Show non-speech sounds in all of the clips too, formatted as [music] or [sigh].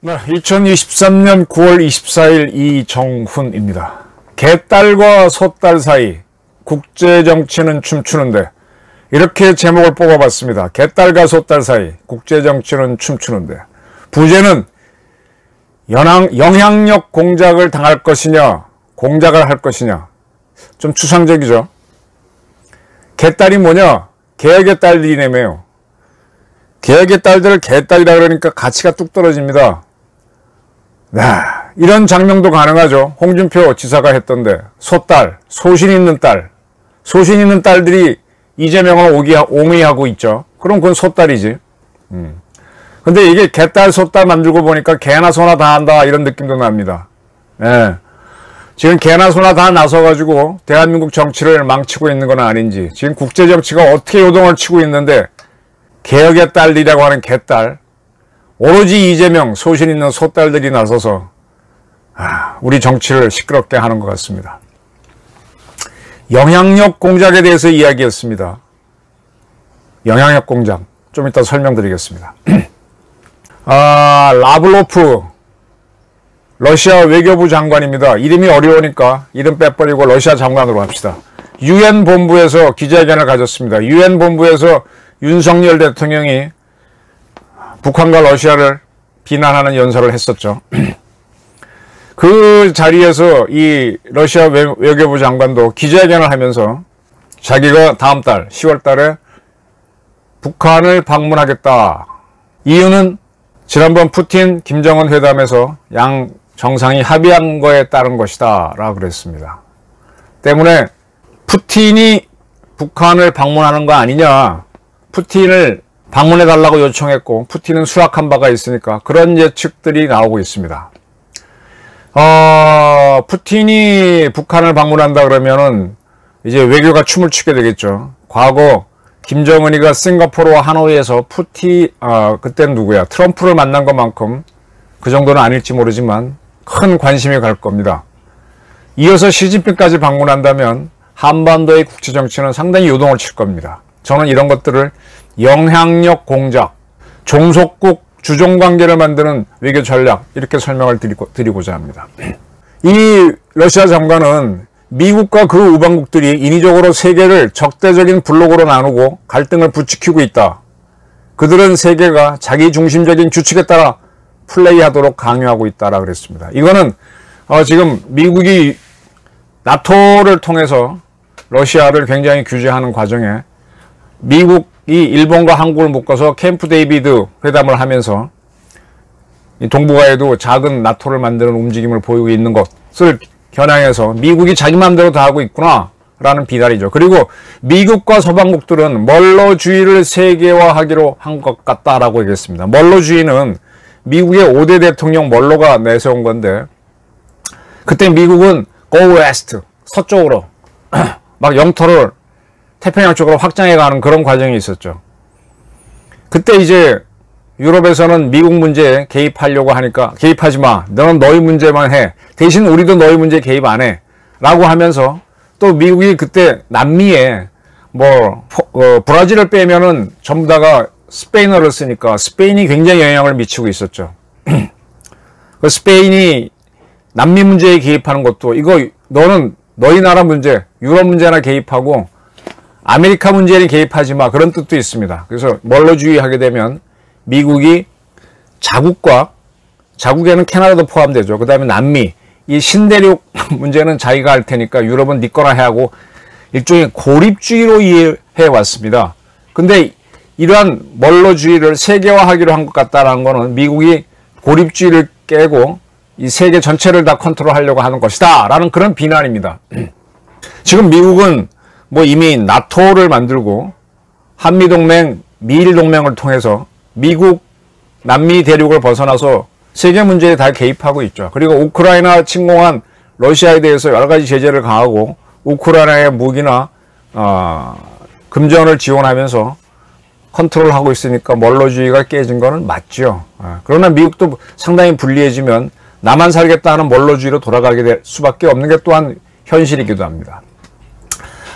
네, 2023년 9월 24일 이정훈입니다. 개딸과 소딸 사이 국제 정치는 춤추는데 이렇게 제목을 뽑아봤습니다. 개딸과 소딸 사이 국제 정치는 춤추는데 부제는 영향력 공작을 당할 것이냐 공작을 할 것이냐 좀 추상적이죠. 개딸이 뭐냐 개의 딸들이네매요. 개의 딸들을 개딸이라 그러니까 가치가 뚝 떨어집니다. 네, 이런 장면도 가능하죠. 홍준표 지사가 했던데 소딸, 소신 있는 딸, 소신 있는 딸들이 이재명을 옹의하고 있죠. 그럼 그건 소딸이지. 음. 근데 이게 개딸, 소딸 만들고 보니까 개나 소나 다 한다 이런 느낌도 납니다. 네. 지금 개나 소나 다 나서가지고 대한민국 정치를 망치고 있는 건 아닌지 지금 국제 정치가 어떻게 요동을 치고 있는데 개혁의 딸이라고 하는 개딸 오로지 이재명 소신 있는 소딸들이 나서서 아, 우리 정치를 시끄럽게 하는 것 같습니다. 영향력 공작에 대해서 이야기했습니다. 영향력 공작 좀 이따 설명드리겠습니다. [clears throat] 아, 라블로프 러시아 외교부 장관입니다. 이름이 어려우니까 이름 빼버리고 러시아 장관으로 합시다. 유엔 본부에서 기자회견을 가졌습니다. 유엔 본부에서 윤석열 대통령이 북한과 러시아를 비난하는 연설을 했었죠. [clears throat] 그 자리에서 이 러시아 외교부 장관도 기자회견을 하면서 자기가 다음 달 10월 달에 북한을 방문하겠다. 이유는 지난번 푸틴 김정은 회담에서 양 정상이 합의한 거에 따른 것이다 라고 그랬습니다. 때문에 푸틴이 북한을 방문하는 거 아니냐 푸틴을 방문해 달라고 요청했고 푸틴은 수락한 바가 있으니까 그런 예측들이 나오고 있습니다. 어, 푸틴이 북한을 방문한다 그러면은 이제 외교가 춤을 추게 되겠죠. 과거 김정은이가 싱가포르와 하노이에서 푸티 어, 그땐 누구야 트럼프를 만난 것만큼 그 정도는 아닐지 모르지만 큰 관심이 갈 겁니다. 이어서 시진핑까지 방문한다면 한반도의 국제 정치는 상당히 요동을 칠 겁니다. 저는 이런 것들을 영향력 공작, 종속국 주종 관계를 만드는 외교 전략 이렇게 설명을 드리고, 드리고자 합니다. [clears throat] 이 러시아 장관은 미국과 그 우방국들이 인위적으로 세계를 적대적인 블록으로 나누고 갈등을 부추기고 있다. 그들은 세계가 자기 중심적인 규칙에 따라 플레이하도록 강요하고 있다라 그랬습니다. 이거는 어 지금 미국이 나토를 통해서 러시아를 굉장히 규제하는 과정에 미국이 일본과 한국을 묶어서 캠프 데이비드 회담을 하면서 동북아에도 작은 나토를 만드는 움직임을 보이고 있는 것을 겨냥해서 미국이 자기 마음대로 다 하고 있구나 라는 비난이죠. 그리고 미국과 서방국들은 먼로주의를 세계화하기로 한 것 같다라고 얘기했습니다. 먼로주의는 미국의 5대 대통령 멀로가 내세운 건데 그때 미국은 go west 서쪽으로 [clears throat] 막 영토를 태평양 쪽으로 확장해 가는 그런 과정이 있었죠. 그때 이제 유럽에서는 미국 문제에 개입하려고 하니까 개입하지 마. 너는 너희 문제만 해. 대신 우리도 너희 문제 개입 안 해. 라고 하면서 또 미국이 그때 남미에 뭐 어, 브라질을 빼면은 전부 다가 스페인어를 쓰니까 스페인이 굉장히 영향을 미치고 있었죠. [clears throat] 그 스페인이 남미 문제에 개입하는 것도 이거 너는 너희 나라 문제, 유럽 문제나 개입하고 아메리카 문제에 개입하지 마 그런 뜻도 있습니다. 그래서 먼로주의 하게 되면 미국이 자국과 자국에는 캐나다도 포함되죠. 그 다음에 남미 이 신대륙 [laughs] 문제는 자기가 할 테니까 유럽은 네 거나 해 하고 일종의 고립주의로 이해해 왔습니다. 근데 이러한 먼로주의를 세계화하기로 한 것 같다라는 거는 미국이 고립주의를 깨고 이 세계 전체를 다 컨트롤하려고 하는 것이다 라는 그런 비난입니다. [clears throat] 지금 미국은 뭐 이미 나토를 만들고 한미동맹, 미일동맹을 통해서 미국, 남미 대륙을 벗어나서 세계 문제에 다 개입하고 있죠. 그리고 우크라이나 침공한 러시아에 대해서 여러 가지 제재를 가하고 우크라이나의 무기나 어, 금전을 지원하면서 컨트롤하고 있으니까 멀로주의가 깨진 거는 맞죠. 아, 그러나 미국도 상당히 불리해지면 나만 살겠다 하는 원로주의로 돌아가게 될 수밖에 없는 게 또한 현실이기도 합니다.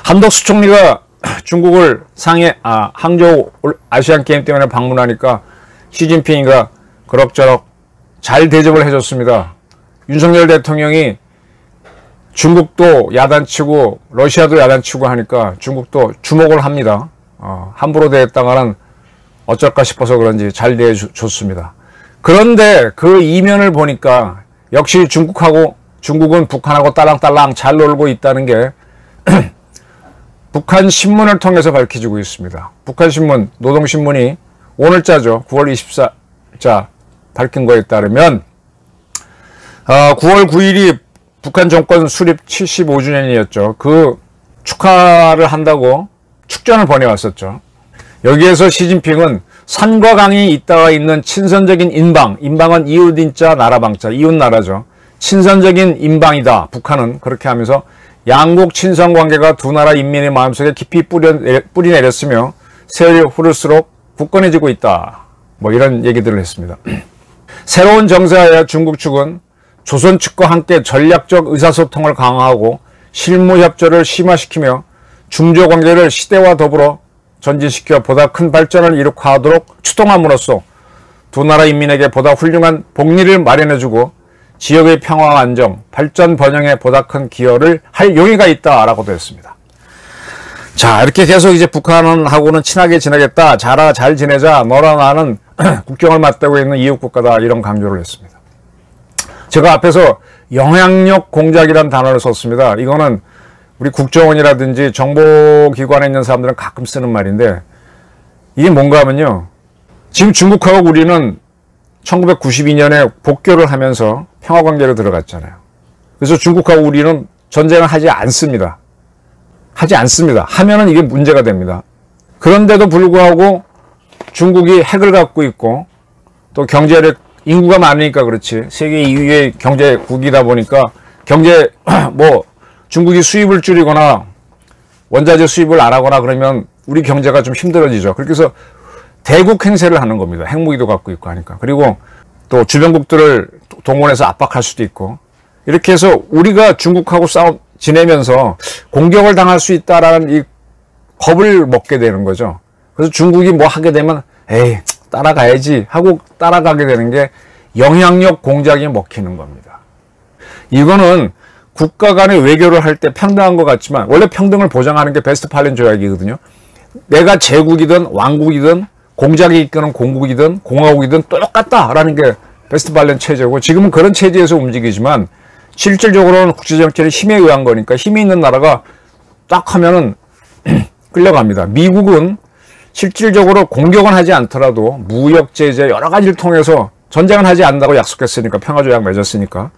한덕수 총리가 [clears throat] 중국을 상해, 아, 항저우 아시안 게임 때문에 방문하니까 시진핑이가 그럭저럭 잘 대접을 해줬습니다. 윤석열 대통령이 중국도 야단치고 러시아도 야단치고 하니까 중국도 주목을 합니다. 어, 함부로 대했다가는 어쩔까 싶어서 그런지 잘 대해줬습니다. 그런데 그 이면을 보니까 역시 중국하고 중국은 북한하고 딸랑딸랑 잘 놀고 있다는 게 [clears throat] 북한 신문을 통해서 밝혀지고 있습니다. 북한 신문, 노동신문이 오늘자죠. 9월 24자 밝힌 거에 따르면 9월 아, 9일이 북한 정권 수립 75주년이었죠. 그 축하를 한다고 축전을 보내왔었죠. 여기에서 시진핑은 산과 강이 있다가 있는 친선적인 인방, 인방은 이웃인자 나라방자, 이웃나라죠. 친선적인 인방이다. 북한은 그렇게 하면서 양국 친선 관계가 두 나라 인민의 마음속에 깊이 뿌려, 뿌리 내렸으며 세월이 흐를수록 굳건해지고 있다. 뭐 이런 얘기들을 했습니다. [clears throat] 새로운 정세하에 중국 측은 조선 측과 함께 전략적 의사소통을 강화하고 실무 협조를 심화시키며 중조 관계를 시대와 더불어 전진시켜 보다 큰 발전을 이룩하도록 추동함으로써 두 나라 인민에게 보다 훌륭한 복리를 마련해주고 지역의 평화와 안정, 발전 번영에 보다 큰 기여를 할 용의가 있다라고도 했습니다. 자, 이렇게 계속 이제 북한하고는 친하게 지내겠다. 자라, 잘 지내자. 너랑 나는 [clears throat] 국경을 맞대고 있는 이웃 국가다. 이런 강조를 했습니다. 제가 앞에서 영향력 공작이라는 단어를 썼습니다. 이거는 우리 국정원이라든지 정보기관에 있는 사람들은 가끔 쓰는 말인데 이게 뭔가 하면요. 지금 중국하고 우리는 1992년에 복교를 하면서 평화관계로 들어갔잖아요. 그래서 중국하고 우리는 전쟁을 하지 않습니다. 하지 않습니다. 하면은 이게 문제가 됩니다. 그런데도 불구하고 중국이 핵을 갖고 있고 또 경제력 인구가 많으니까 그렇지 세계 2위의 경제국이다 보니까 경제 [clears throat] 뭐 중국이 수입을 줄이거나 원자재 수입을 안 하거나 그러면 우리 경제가 좀 힘들어지죠. 그렇게 해서 대국 행세를 하는 겁니다. 핵무기도 갖고 있고 하니까. 그리고 또 주변국들을 동원해서 압박할 수도 있고. 이렇게 해서 우리가 중국하고 싸움 지내면서 공격을 당할 수 있다라는 이 겁을 먹게 되는 거죠. 그래서 중국이 뭐 하게 되면 에이 따라가야지 하고 따라가게 되는 게 영향력 공작이 먹히는 겁니다. 이거는 국가 간의 외교를 할 때 평등한 것 같지만 원래 평등을 보장하는 게 베스트 팔렌 조약이거든요. 내가 제국이든 왕국이든 공작이 이끄는 공국이든 공화국이든 똑같다라는 게 베스트 발렌 체제고 지금은 그런 체제에서 움직이지만 실질적으로는 국제정치는 힘에 의한 거니까 힘이 있는 나라가 딱 하면은 [clears throat] 끌려갑니다. 미국은 실질적으로 공격은 하지 않더라도 무역 제재 여러 가지를 통해서 전쟁은 하지 않는다고 약속했으니까 평화조약 맺었으니까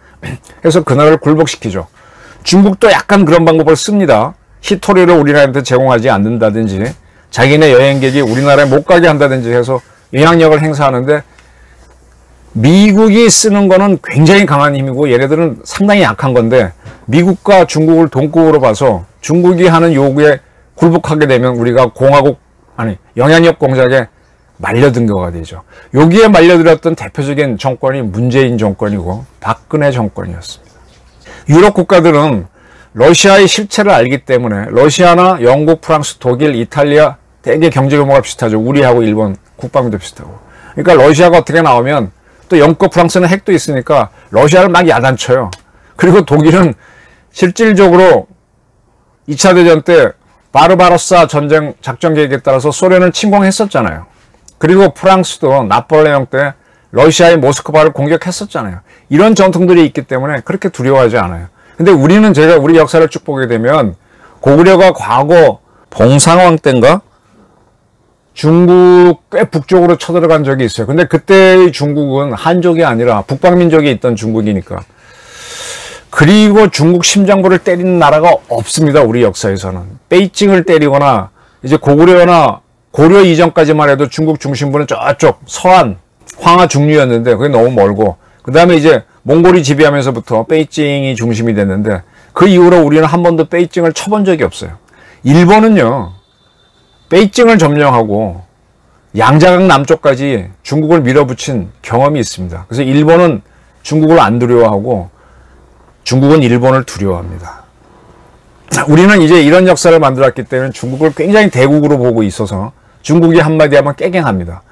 그래서 그 나라를 굴복시키죠. 중국도 약간 그런 방법을 씁니다. 히토리를 우리나라한테 제공하지 않는다든지 자기네 여행객이 우리나라에 못 가게 한다든지 해서 영향력을 행사하는데 미국이 쓰는 거는 굉장히 강한 힘이고 얘네들은 상당히 약한 건데 미국과 중국을 동국으로 봐서 중국이 하는 요구에 굴복하게 되면 우리가 공화국 아니 영향력 공작에 말려든 거가 되죠. 여기에 말려들었던 대표적인 정권이 문재인 정권이고 박근혜 정권이었습니다. 유럽 국가들은 러시아의 실체를 알기 때문에 러시아나 영국, 프랑스, 독일, 이탈리아 대개 경제 규모가 비슷하죠. 우리하고 일본 국방비도 비슷하고. 그러니까 러시아가 어떻게 나오면 또 영국, 프랑스는 핵도 있으니까 러시아를 막 야단쳐요. 그리고 독일은 실질적으로 2차 대전 때 바르바로사 전쟁 작전 계획에 따라서 소련을 침공했었잖아요. 그리고 프랑스도 나폴레옹 때 러시아의 모스크바를 공격했었잖아요. 이런 전통들이 있기 때문에 그렇게 두려워하지 않아요. 근데 우리는 제가 우리 역사를 쭉 보게 되면 고구려가 과거 봉상왕 때인가 중국 꽤 북쪽으로 쳐들어간 적이 있어요. 근데 그때의 중국은 한족이 아니라 북방민족이 있던 중국이니까. 그리고 중국 심장부를 때리는 나라가 없습니다. 우리 역사에서는. 베이징을 때리거나 이제 고구려나 고려 이전까지만 해도 중국 중심부는 저쪽 서안 황하 중류였는데 그게 너무 멀고 그 다음에 이제 몽골이 지배하면서부터 베이징이 중심이 됐는데 그 이후로 우리는 한 번도 베이징을 쳐본 적이 없어요. 일본은요 베이징을 점령하고 양자강 남쪽까지 중국을 밀어붙인 경험이 있습니다. 그래서 일본은 중국을 안 두려워하고 중국은 일본을 두려워합니다. 우리는 이제 이런 역사를 만들었기 때문에 중국을 굉장히 대국으로 보고 있어서 중국이 한마디 하면 깨갱합니다.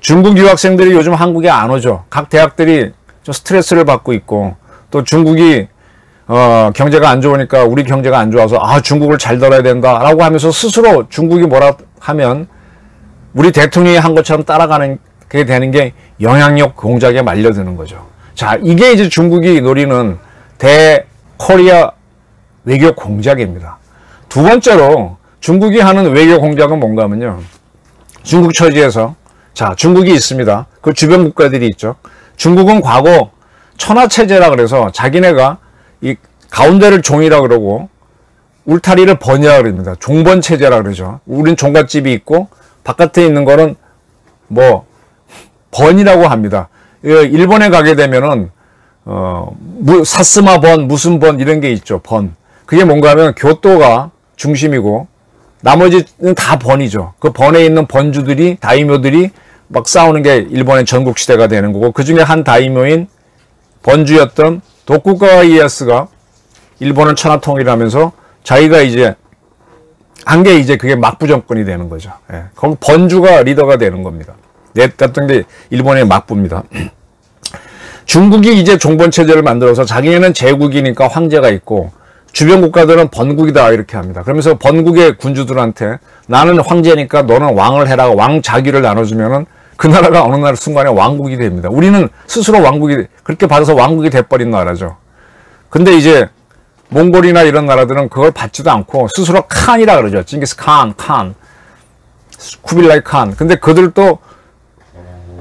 중국 유학생들이 요즘 한국에 안 오죠. 각 대학들이 좀 스트레스를 받고 있고 또 중국이 어, 경제가 안 좋으니까 우리 경제가 안 좋아서 아 중국을 잘 다뤄야 된다라고 하면서 스스로 중국이 뭐라 하면 우리 대통령이 한 것처럼 따라가는 게 되는 게 영향력 공작에 말려드는 거죠. 자 이게 이제 중국이 노리는 대 코리아 외교 공작입니다. 두 번째로 중국이 하는 외교 공작은 뭔가 하면요. 중국 처지에서 자 중국이 있습니다. 그 주변 국가들이 있죠. 중국은 과거 천하체제라 그래서 자기네가 이 가운데를 종이라 그러고 울타리를 번이라 그럽니다. 종번 체제라 그러죠. 우린 종갓집이 있고 바깥에 있는 거는 뭐 번이라고 합니다. 일본에 가게 되면은 어 사스마 번 무슨 번 이런 게 있죠. 번. 그게 뭔가 하면 교토가 중심이고 나머지는 다 번이죠. 그 번에 있는 번주들이 다이묘들이 막 싸우는 게 일본의 전국 시대가 되는 거고 그 중에 한 다이묘인 번주였던 도쿠가와 이에야스가 일본을 천하통일 하면서 자기가 이제 한 게 이제 그게 막부 정권이 되는 거죠. 예. 거기 번주가 리더가 되는 겁니다. 냈던 게 일본의 막부입니다. [clears throat] 중국이 이제 종번 체제를 만들어서 자기네는 제국이니까 황제가 있고 주변 국가들은 번국이다 이렇게 합니다. 그러면서 번국의 군주들한테 나는 황제니까 너는 왕을 해라 왕 자기를 나눠주면은 그 나라가 어느 날 순간에 왕국이 됩니다. 우리는 스스로 왕국이 그렇게 받아서 왕국이 돼버린 나라죠. 근데 이제 몽골이나 이런 나라들은 그걸 받지도 않고 스스로 칸이라 그러죠. 징기스 칸, 칸, 쿠빌라이 칸. 근데 그들도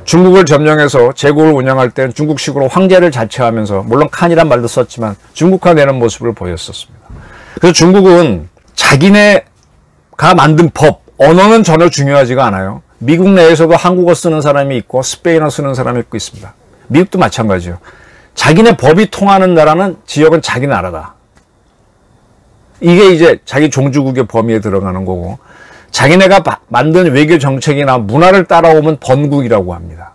중국을 점령해서 제국을 운영할 때는 중국식으로 황제를 자처하면서 물론 칸이란 말도 썼지만 중국화되는 모습을 보였었습니다. 그래서 중국은 자기네가 만든 법, 언어는 전혀 중요하지가 않아요. 미국 내에서도 한국어 쓰는 사람이 있고 스페인어 쓰는 사람이 있고 있습니다. 미국도 마찬가지요. 자기네 법이 통하는 나라는 지역은 자기 나라다. 이게 이제 자기 종주국의 범위에 들어가는 거고 자기네가 만든 외교 정책이나 문화를 따라오면 번국이라고 합니다.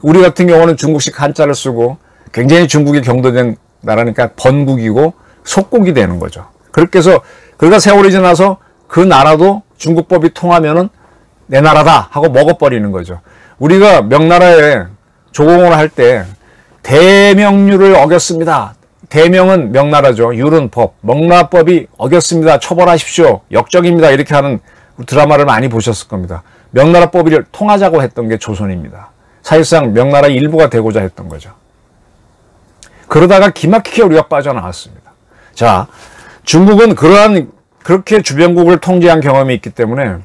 우리 같은 경우는 중국식 한자를 쓰고 굉장히 중국이 경도된 나라니까 번국이고 속국이 되는 거죠. 그렇게 해서 그가 세월이 지나서 그 나라도 중국법이 통하면은 내 나라다 하고 먹어버리는 거죠. 우리가 명나라에 조공을 할 때 대명률을 어겼습니다. 대명은 명나라죠. 율은 법. 명나법이 어겼습니다. 처벌하십시오. 역적입니다. 이렇게 하는 드라마를 많이 보셨을 겁니다. 명나라법을 통하자고 했던 게 조선입니다. 사실상 명나라 일부가 되고자 했던 거죠. 그러다가 기막히게 우리가 빠져나왔습니다. 자, 중국은 그러한 그렇게 주변국을 통제한 경험이 있기 때문에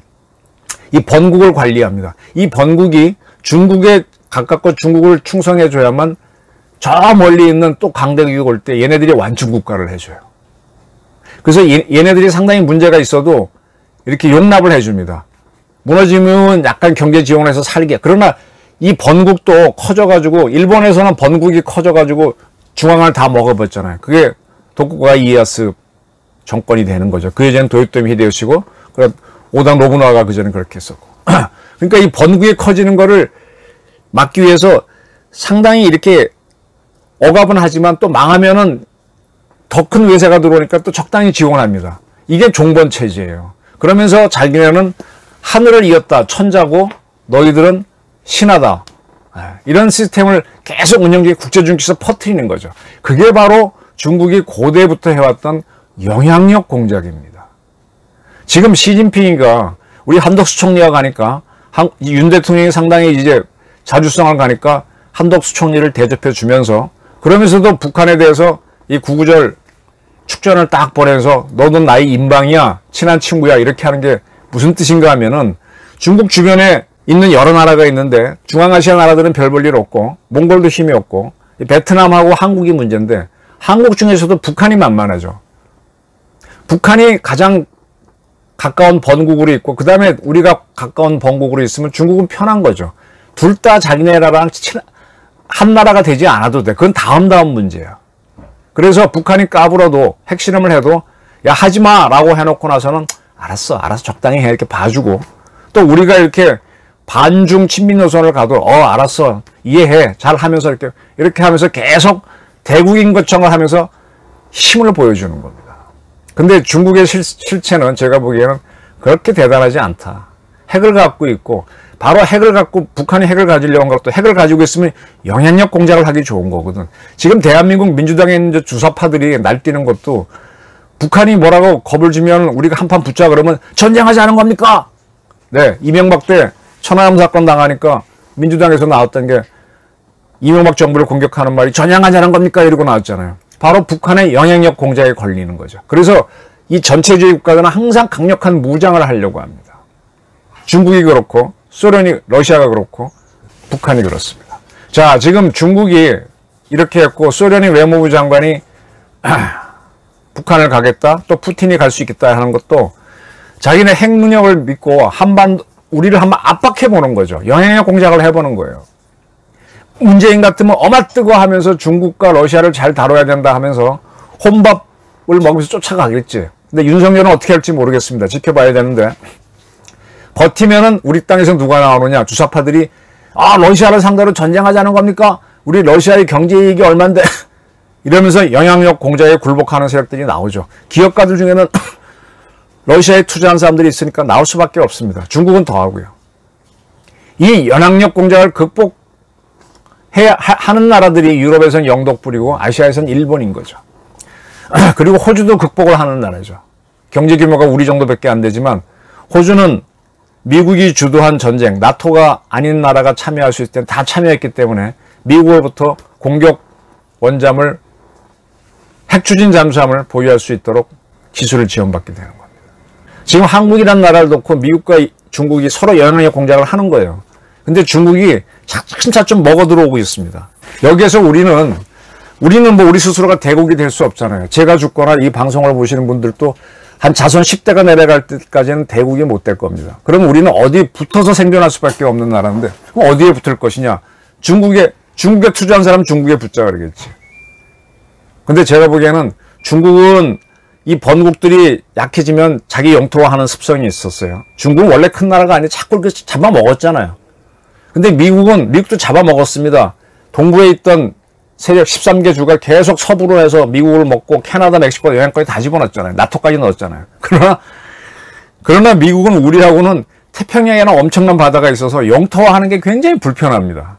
이 번국을 관리합니다. 이 번국이 중국에 가깝고 중국을 충성해줘야만 저 멀리 있는 또 강대국이 올 때 얘네들이 완충 국가를 해줘요. 그래서 얘 네들이 상당히 문제가 있어도 이렇게 용납을 해줍니다. 무너지면 약간 경제 지원을 해서 살게. 그러나 이 번국도 커져가지고 일본에서는 번국이 커져가지고 중앙을 다 먹어봤잖아요. 그게 도쿠가 이에야스 정권이 되는 거죠. 그 예전엔 도요토미 히데요시고 그래 오당 노부나가 그전에 그렇게 했었고. [clears throat] 그러니까 이 번국이 커지는 거를 막기 위해서 상당히 이렇게 억압은 하지만 또 망하면은 더 큰 외세가 들어오니까 또 적당히 지원합니다. 이게 종번 체제예요. 그러면서 자기네는 하늘을 이었다 천자고 너희들은 신하다. 아, 이런 시스템을 계속 운영기 국제중기에서 퍼트리는 거죠. 그게 바로 중국이 고대부터 해왔던 영향력 공작입니다. 지금 시진핑이가 우리 한덕수 총리가 가니까 윤 대통령이 상당히 이제 자주성을 가니까 한덕수 총리를 대접해 주면서 그러면서도 북한에 대해서 이 구구절 축전을 딱 보내서 너도 나의 인방이야 친한 친구야 이렇게 하는 게 무슨 뜻인가 하면은 중국 주변에 있는 여러 나라가 있는데 중앙아시아 나라들은 별 볼 일 없고 몽골도 힘이 없고 베트남하고 한국이 문제인데 한국 중에서도 북한이 만만하죠. 북한이 가장 가까운 번국으로 있고 그 다음에 우리가 가까운 번국으로 있으면 중국은 편한 거죠. 둘 다 자기네 나라랑 한 나라가 되지 않아도 돼. 그건 다음 다음 문제야. 그래서 북한이 까불어도 핵실험을 해도 야 하지마! 라고 해놓고 나서는 알았어 알았어 적당히 해. 이렇게 봐주고. 또 우리가 이렇게 반중 친민 노선을 가도 어 알았어. 이해해. 잘 하면서 이렇게 이렇게 하면서 계속 대국인 것처럼 하면서 힘을 보여주는 겁니다. 근데 중국의 실, 실체는 제가 보기에는 그렇게 대단하지 않다. 핵을 갖고 있고 바로 핵을 갖고 북한이 핵을 가지려고 한 것도 핵을 가지고 있으면 영향력 공작을 하기 좋은 거거든. 지금 대한민국 민주당에 있는 주사파들이 날뛰는 것도 북한이 뭐라고 겁을 주면 우리가 한판 붙자 그러면 전쟁하지 않은 겁니까? 네, 이명박 때 천하람 사건 당하니까 민주당에서 나왔던 게 이명박 정부를 공격하는 말이 전향하자는 겁니까? 이러고 나왔잖아요. 바로 북한의 영향력 공작에 걸리는 거죠. 그래서 이 전체주의 국가들은 항상 강력한 무장을 하려고 합니다. 중국이 그렇고 소련이 러시아가 그렇고 북한이 그렇습니다. 자, 지금 중국이 이렇게 했고 소련의 외무부 장관이 [clears throat] 북한을 가겠다, 또 푸틴이 갈 수 있겠다 하는 것도 자기네 핵 능력을 믿고 한반 우리를 한번 압박해 보는 거죠. 영향력 공작을 해보는 거예요. 문재인 같으면 어마뜨거 하면서 중국과 러시아를 잘 다뤄야 된다 하면서 혼밥을 먹으면서 쫓아가겠지. 근데 윤석열은 어떻게 할지 모르겠습니다. 지켜봐야 되는데. 버티면은 우리 땅에서 누가 나오느냐. 주사파들이 아 러시아를 상대로 전쟁하자는 겁니까? 우리 러시아의 경제 이익이 얼만데 [laughs] 이러면서 영향력 공작에 굴복하는 세력들이 나오죠. 기업가들 중에는 [clears throat] 러시아에 투자한 사람들이 있으니까 나올 수밖에 없습니다. 중국은 더 하고요. 이 영향력 공작을 극복 하는 나라들이 유럽에서는 영독 뿌리고 아시아에서는 일본인 거죠. [clears throat] 그리고 호주도 극복을 하는 나라죠. 경제 규모가 우리 정도밖에 안 되지만 호주는 미국이 주도한 전쟁, 나토가 아닌 나라가 참여할 수 있을 때는 다 참여했기 때문에 미국으로부터 공격 원잠을 핵추진 잠수함을 보유할 수 있도록 기술을 지원받게 되는 겁니다. 지금 한국이란 나라를 놓고 미국과 중국이 서로 영향력 공작을 하는 거예요. 근데 중국이 차츰차츰 먹어 들어오고 있습니다. 여기에서 우리는 우리는 뭐 우리 스스로가 대국이 될 수 없잖아요. 제가 죽거나 이 방송을 보시는 분들도 한 자손 10대가 내려갈 때까지는 대국이 못 될 겁니다. 그럼 우리는 어디 붙어서 생존할 수밖에 없는 나라인데 그럼 어디에 붙을 것이냐? 중국에 중국에 투자한 사람 중국에 붙자 그러겠지. 근데 제가 보기에는 중국은 이 번국들이 약해지면 자기 영토화하는 습성이 있었어요. 중국은 원래 큰 나라가 아니라 자꾸 이렇게 잡아먹었잖아요. 근데 미국은 미국도 잡아먹었습니다. 동부에 있던 세력 13개 주가 계속 서부로 해서 미국을 먹고 캐나다, 멕시코 영향까지 다 집어넣었잖아요. 나토까지 넣었잖아요. [laughs] 그러나 그러나 미국은 우리하고는 태평양에는 엄청난 바다가 있어서 영토화하는 게 굉장히 불편합니다.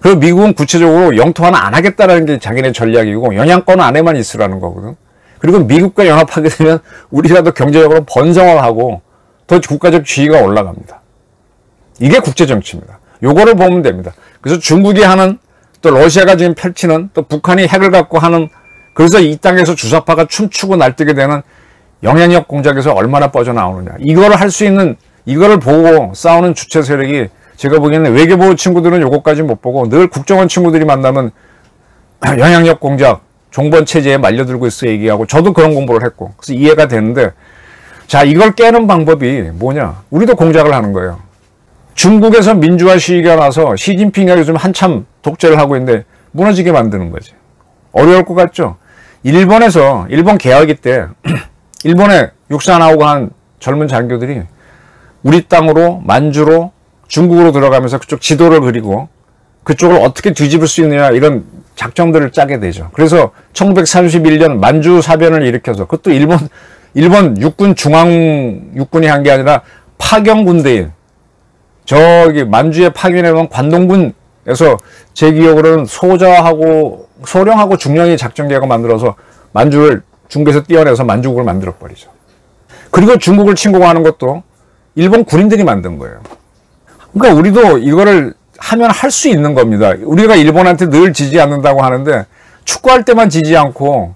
그리고 미국은 구체적으로 영토화는 안 하겠다라는 게 자기네 전략이고 영향권 안에만 있으라는 거거든. 그리고 미국과 연합하게 되면 우리라도 경제적으로 번성을 하고 더 국가적 지위가 올라갑니다. 이게 국제 정치입니다. 요거를 보면 됩니다. 그래서 중국이 하는 또 러시아가 지금 펼치는 또 북한이 핵을 갖고 하는 그래서 이 땅에서 주사파가 춤추고 날뛰게 되는 영향력 공작에서 얼마나 빠져나오느냐. 이거를 할 수 있는 이거를 보고 싸우는 주체 세력이 제가 보기에는 외교부 친구들은 요거까지 못 보고 늘 국정원 친구들이 만나면 [clears throat] 영향력 공작, 종번 체제에 말려들고 있어 얘기하고 저도 그런 공부를 했고. 그래서 이해가 되는데 자 이걸 깨는 방법이 뭐냐. 우리도 공작을 하는 거예요. 중국에서 민주화 시기가 나서 시진핑이 요즘 한참 독재를 하고 있는데 무너지게 만드는 거지. 어려울 것 같죠? 일본에서, 일본 개혁이 때, [clears throat] 일본에 육사 나오고 한 젊은 장교들이 우리 땅으로, 만주로, 중국으로 들어가면서 그쪽 지도를 그리고 그쪽을 어떻게 뒤집을 수 있느냐 이런 작정들을 짜게 되죠. 그래서 1931년 만주 사변을 일으켜서 그것도 일본, 일본 육군 중앙 육군이 한 게 아니라 파경 군대인 저기 만주에 파견해온 관동군 에서 제 기억으로는 소자하고 소령하고 중령이 작전 계획을 만들어서 만주를 중국에서 띄어내서 만주국을 만들어 버리죠. 그리고 중국을 침공하는 것도 일본 군인들이 만든 거예요. 그러니까 우리도 이거를 하면 할 수 있는 겁니다. 우리가 일본한테 늘 지지 않는다고 하는데 축구할 때만 지지 않고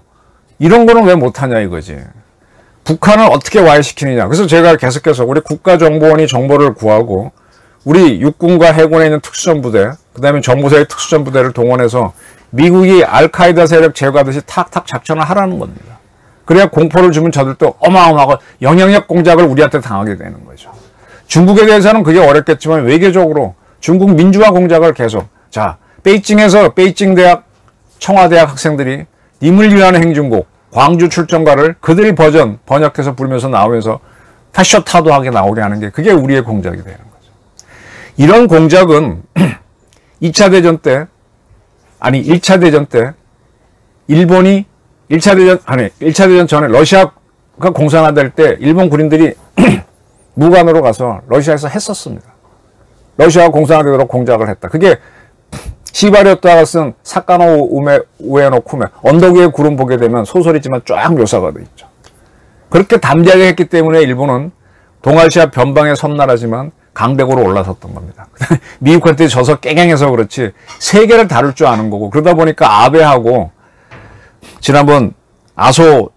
이런 거는 왜 못하냐 이거지. 북한을 어떻게 와해시키느냐. 그래서 제가 계속해서 우리 국가정보원이 정보를 구하고 우리 육군과 해군에 있는 특수전부대, 그 다음에 정부사의 특수전부대를 동원해서 미국이 알카이다 세력 제거하듯이 탁탁 작전을 하라는 겁니다. 그래야 공포를 주면 저들도 어마어마하고 영향력 공작을 우리한테 당하게 되는 거죠. 중국에 대해서는 그게 어렵겠지만 외교적으로 중국 민주화 공작을 계속 자 베이징에서 베이징 대학 청와대학 학생들이 님을 위한 행진곡 광주 출전가를 그들 버전 번역해서 부르면서 나오면서 타쇼타도 하게 나오게 하는 게 그게 우리의 공작이 거죠. 이런 공작은 [clears throat] 2차 대전 때, 아니 1차 대전 때 일본이 1차 대전 아니 1차 대전 전에 러시아가 공산화될 때 일본 군인들이 [clears throat] 무관으로 가서 러시아에서 했었습니다. 러시아가 공산화되도록 공작을 했다. 그게 [clears throat] 시바리오타가 쓴 사카노 우메 우에노 쿠메 언덕 위에 구름 보게 되면 소설이지만 쫙 묘사가 돼 있죠. 그렇게 담대하게 했기 때문에 일본은 동아시아 변방의 섬나라지만 강대국으로 올라섰던 겁니다. [laughs] 미국한테 져서 깨갱해서 그렇지 세계를 다룰 줄 아는 거고 그러다 보니까 아베하고 지난번 아소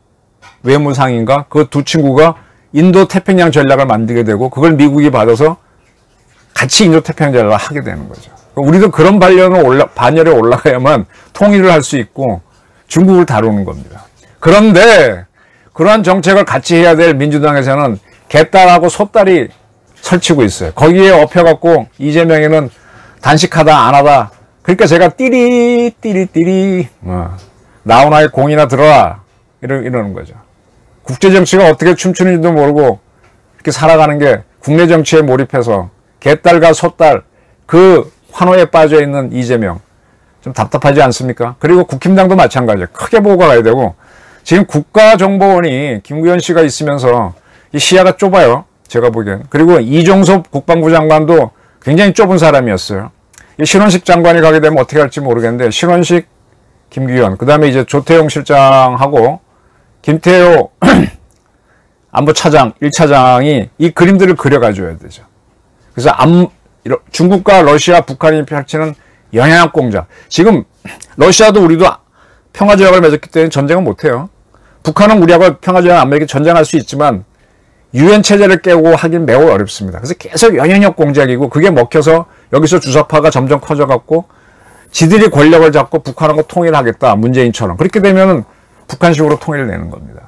외무상인가 그 두 친구가 인도 태평양 전략을 만들게 되고 그걸 미국이 받아서 같이 인도 태평양 전략을 하게 되는 거죠. 우리도 그런 반열에 올라 올라가야만 통일을 할 수 있고 중국을 다루는 겁니다. 그런데 그러한 정책을 같이 해야 될 민주당에서는 개딸하고 소딸이 설치고 있어요. 거기에 업혀갖고 이재명이는 단식하다 안 하다. 그러니까 제가 띠리 띠리 띠리 어, 나훈아의 공이나 들어라 이러, 이러는 거죠. 국제 정치가 어떻게 춤추는지도 모르고 이렇게 살아가는 게 국내 정치에 몰입해서 개딸과 소딸 그 환호에 빠져 있는 이재명 좀 답답하지 않습니까? 그리고 국힘당도 마찬가지예요. 크게 보고 가야 되고 지금 국가정보원이 김구현 씨가 있으면서 이 시야가 좁아요. 제가 보기엔. 그리고 이종섭 국방부 장관도 굉장히 좁은 사람이었어요. 이 신원식 장관이 가게 되면 어떻게 할지 모르겠는데 신원식, 김규현, 그 다음에 이제 조태용 실장하고 김태호 [clears throat] 안보 차장, 1차장이 이 그림들을 그려가줘야 되죠. 그래서 암, 중국과 러시아, 북한이 펼치는 영향력 공작. 지금 러시아도 우리도 평화조약을 맺었기 때문에 전쟁은 못해요. 북한은 우리하고 평화조약 안 맺게 전쟁할 수 있지만 유엔 체제를 깨고 하긴 매우 어렵습니다. 그래서 계속 영향력 공작이고 그게 먹혀서 여기서 주사파가 점점 커져갖고 지들이 권력을 잡고 북한하고 통일하겠다 문재인처럼 그렇게 되면은 북한식으로 통일을 내는 겁니다.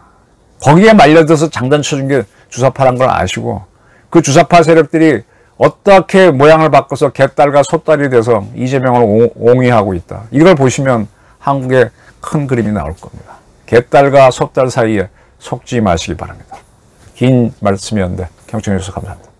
거기에 말려들어서 장단 쳐준 게 주사파란 걸 아시고 그 주사파 세력들이 어떻게 모양을 바꿔서 개딸과 소딸이 돼서 이재명을 옹위하고 있다. 이걸 보시면 한국의 큰 그림이 나올 겁니다. 개딸과 소딸 사이에 속지 마시기 바랍니다. 긴 말씀이었는데 경청해 주셔서 감사합니다.